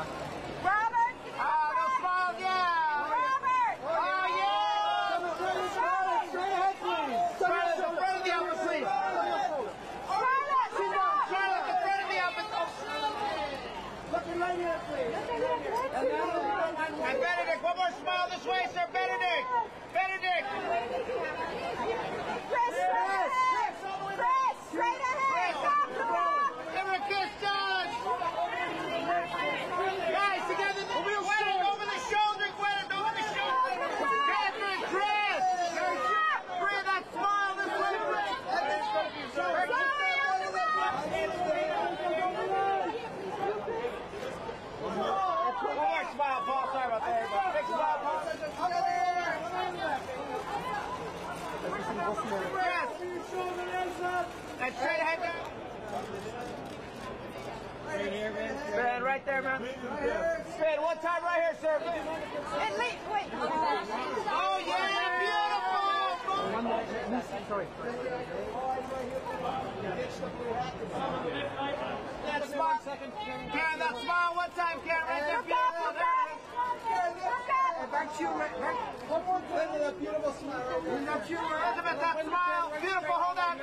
Robert, can you no smile, yeah. Robert! Oh, yeah. Straight ahead, please. Scarlett, the front of the outfit, please. Oh, Scarlett, stop! Scarlett, the front of the outfit. Oh, Looking right here, please. Chris. And straight ahead down. Man, right there, man. Spin one time right here, sir. And wait, wait. Oh, yeah, beautiful. That smile. Karen, that smile one time, Karen. Right there, Look up, beautiful. There beautiful smile. that smile. Beautiful. Hold on.